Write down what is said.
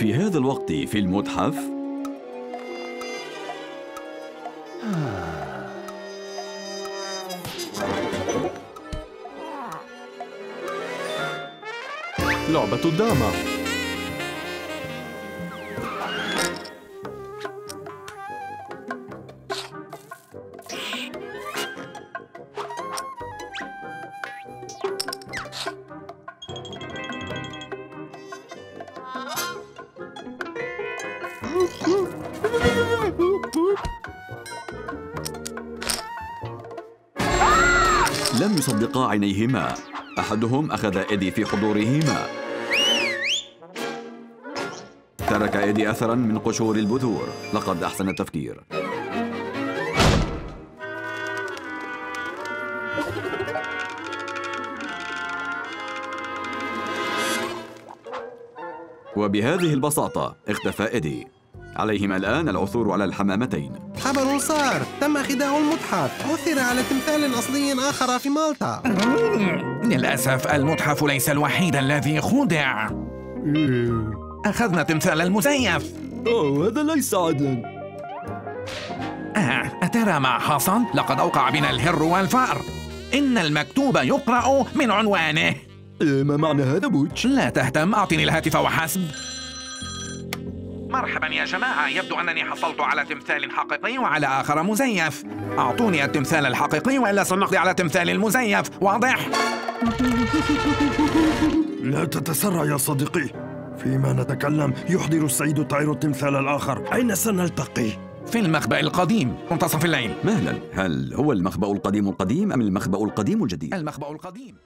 في هذا الوقت في المتحف. لعبة الدامة. لم يصدقا عينيهما. أحدهم أخذ إيدي في حضورهما. ترك إيدي أثرا من قشور البذور. لقد أحسن التفكير. وبهذه البساطة اختفى إيدي. عليهما الآن العثور على الحمامتين. خبر صار تم خداع المتحف. عثر على تمثال أصلي آخر في مالطا. للأسف المتحف ليس الوحيد الذي خدع. أخذنا تمثال المزيف. أوه هذا ليس عدلا آه، أترى ما حصل؟ لقد أوقع بنا الهر والفأر. إن المكتوب يقرأ من عنوانه. إيه، ما معنى هذا بوتش؟ لا تهتم أعطني الهاتف وحسب. مرحبا يا جماعة. يبدو أنني حصلت على تمثال حقيقي وعلى آخر مزيف. أعطوني التمثال الحقيقي وإلا سنقضي على التمثال المزيف. واضح؟ لا تتسرع يا صديقي. فيما نتكلم يحضر السيد الطائر التمثال الآخر. أين سنلتقي؟ في المخبأ القديم. منتصف الليل. مهلا. هل هو المخبأ القديم القديم أم المخبأ القديم الجديد؟ المخبأ القديم.